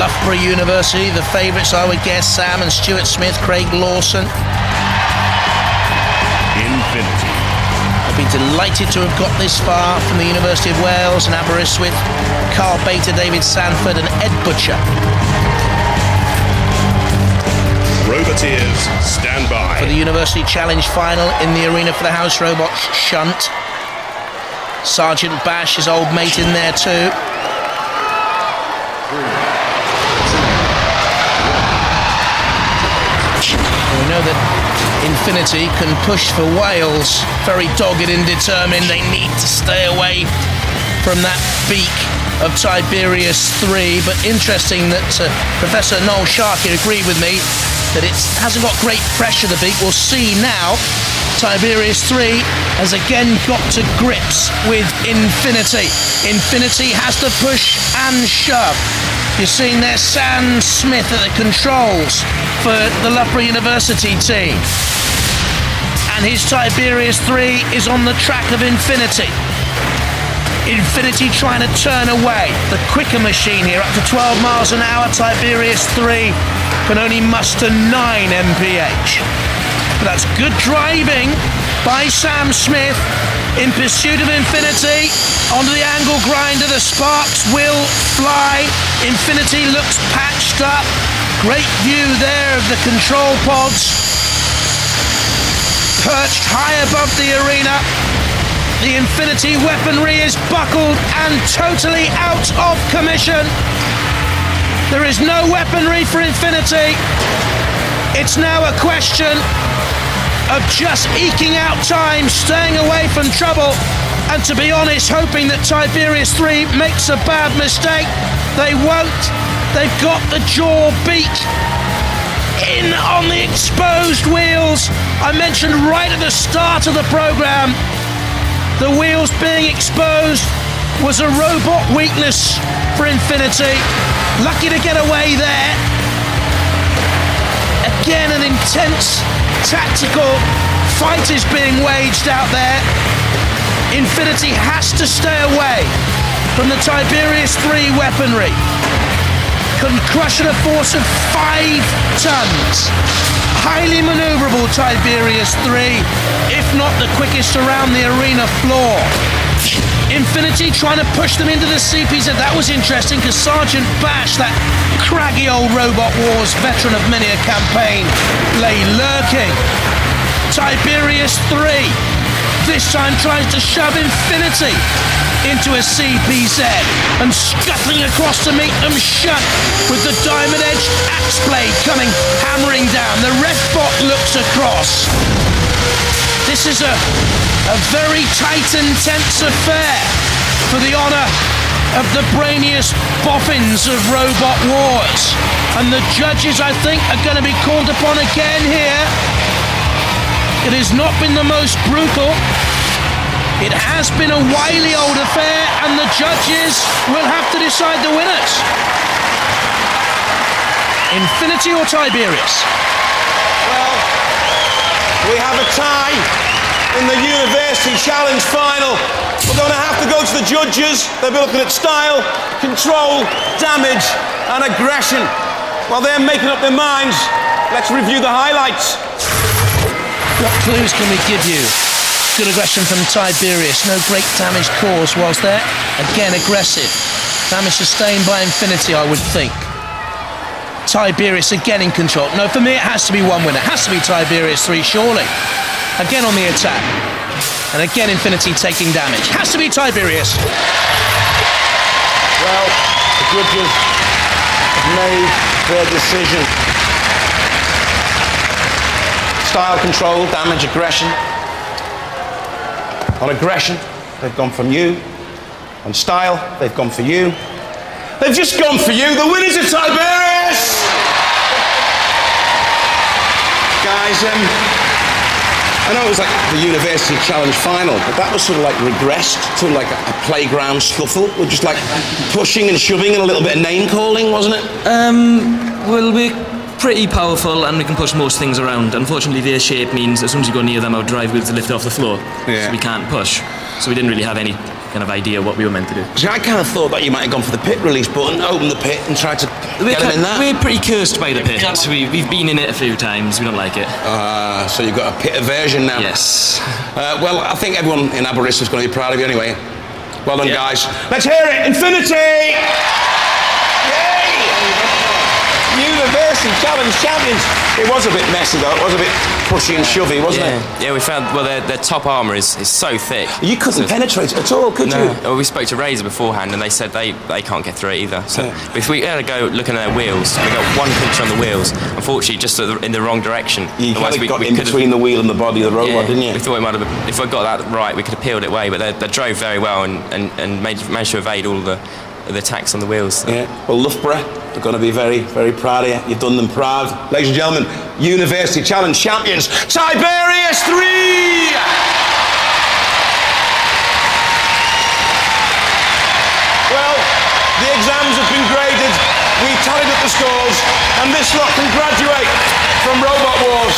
Loughborough University, the favourites, I would guess, Sam and Stuart Smith, Craig Lawson. Infinity. I've been delighted to have got this far from the University of Wales and Aberystwyth, Carl Bater, David Sanford, and Ed Butcher. Roboteers, stand by. For the University Challenge final in the arena for the House Robots Shunt. Sergeant Bash, his old mate, in there too. We know that Infinity can push for Wales. Very dogged and determined. They need to stay away from that beak of Tiberius 3. But interesting that uh, Professor Noel Sharkey agreed with me that it hasn't got great pressure, the beak. We'll see now. Tiberius 3 has again got to grips with Infinity. Infinity has to push and shove. You're seeing there Sam Smith at the controls for the Loughborough University team. And his Tiberius 3 is on the track of Infinity. Infinity trying to turn away. The quicker machine here, up to 12 miles an hour. Tiberius 3 can only muster 9 mph. But that's good driving by Sam Smith in pursuit of Infinity. Onto the angle grinder, the sparks will fly. Infinity looks patched up. Great view there of the control pods. Perched high above the arena. The Infinity weaponry is buckled and totally out of commission. There is no weaponry for Infinity. It's now a question of just eking out time, staying away from trouble, and to be honest, hoping that Tiberius 3 makes a bad mistake. They won't. They've got the jaw beat in on the exposed wheels. I mentioned right at the start of the program the wheels being exposed was a robot weakness for Infinity. Lucky to get away there. Again, an intense tactical fight is being waged out there. Infinity has to stay away from the Tiberius 3 weaponry. Can crush at a force of five tons. Highly maneuverable Tiberius 3, if not the quickest around the arena floor. Infinity trying to push them into the CPZ. That was interesting because Sergeant Bash, that craggy old Robot Wars veteran of many a campaign, lay lurking. Tiberius 3 this time tries to shove Infinity into a CPZ and scuttling across to meet them Shunt with the diamond edged axe blade coming hammering down. The red bot looks across. This is a, a very tight and tense affair for the honour of the brainiest boffins of Robot Wars. And the judges, I think, are going to be called upon again here. It has not been the most brutal. It has been a wily old affair, and the judges will have to decide the winners. Infinity or Tiberius? Well, we have a tie in the University Challenge final. We're going to have to go to the judges. They'll be looking at style, control, damage, and aggression. While they're making up their minds, let's review the highlights. What clues can we give you? Good aggression from Tiberius, no great damage caused, whilst there? Again, aggressive. Damage sustained by Infinity, I would think. Tiberius again in control. No, for me it has to be one winner. It has to be Tiberius 3, surely. Again on the attack. And again Infinity taking damage. Has to be Tiberius. Well, the judges have made their decision. Style control, damage, aggression. On aggression, they've gone from you. On style, they've gone for you. They've just gone for you. The winners of Tiberius! Guys, um, I know it was like the University Challenge final, but that was sort of like regressed to like a, playground scuffle with just like pushing and shoving and a little bit of name calling, wasn't it? Um, well, we're pretty powerful and we can push most things around. Unfortunately, their shape means as soon as you go near them, our drive wheels are lifted off the floor. Yeah. So we can't push. So we didn't really have any kind of idea what we were meant to do. See, I kind of thought that you might have gone for the pit release button, opened the pit, and tried to We're, get him in ki- that. we're pretty cursed by the pit. We, we've been in it a few times. We don't like it. Uh, so you've got a pit aversion now. Yes. Uh, well, I think everyone in Aberystwyth is going to be proud of you anyway. Well done, Yeah. guys. Let's hear it. Infinity! Yay! University Challenge champions. It was a bit messy though. It was a bit pushy and shovey, wasn't it? Yeah, yeah. We found well, their, their top armour is, is so thick. You couldn't So- penetrate it at all, could No, you? well, we spoke to Razer beforehand, and they said they, they can't get through it either. So Yeah. if we had to go looking at their wheels, we got one pinch on the wheels. Unfortunately, just the, in the wrong direction. You kind of we, got we in between the wheel and the body of the robot, yeah, didn't you? We thought it might have. If I got that right, we could have peeled it away. But they, they drove very well and, and, and made, managed to evade all the the attacks on the wheels. Yeah. Well, Loughborough are going to be very, very proud of you. You've done them proud. Ladies and gentlemen, University Challenge champions, Tiberius 3! Well, the exams have been graded. We tallied up the scores, and this lot can graduate from Robot Wars.